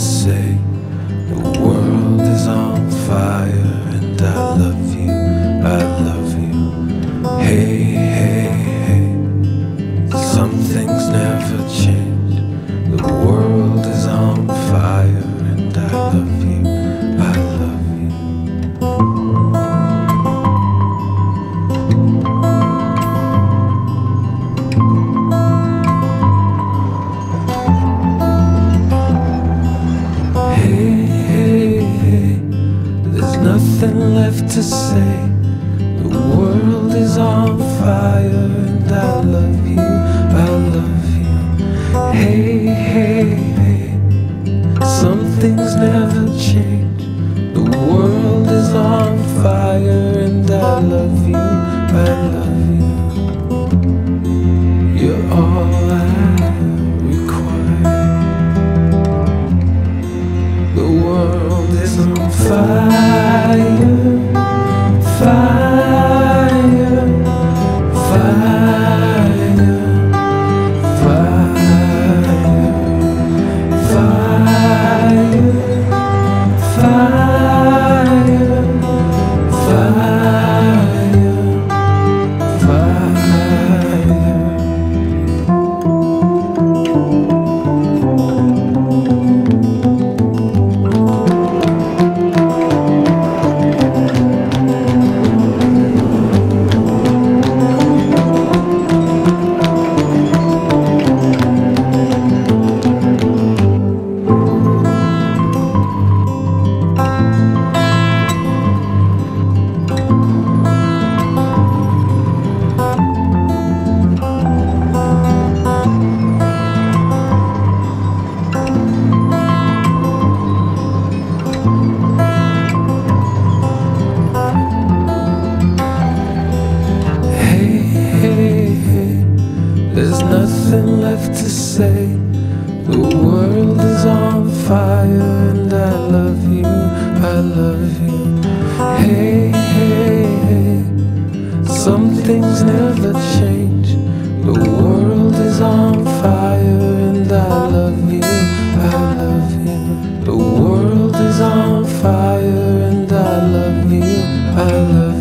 say. The world is on fire, and I love you. I love you. Hey, hey, hey. Some things never change. Left to say. The world is on fire, and I love you, I love you. Hey, hey, hey, some things never say the world is on fire and I love you, I love you. Hey, hey, hey, some things never change. The world is on fire and I love you, I love you. The world is on fire and I love you, I love you.